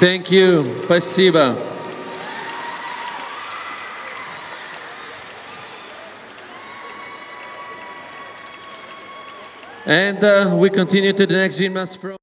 Thank you. Спасибо. And uh, we continue to the next gymnast from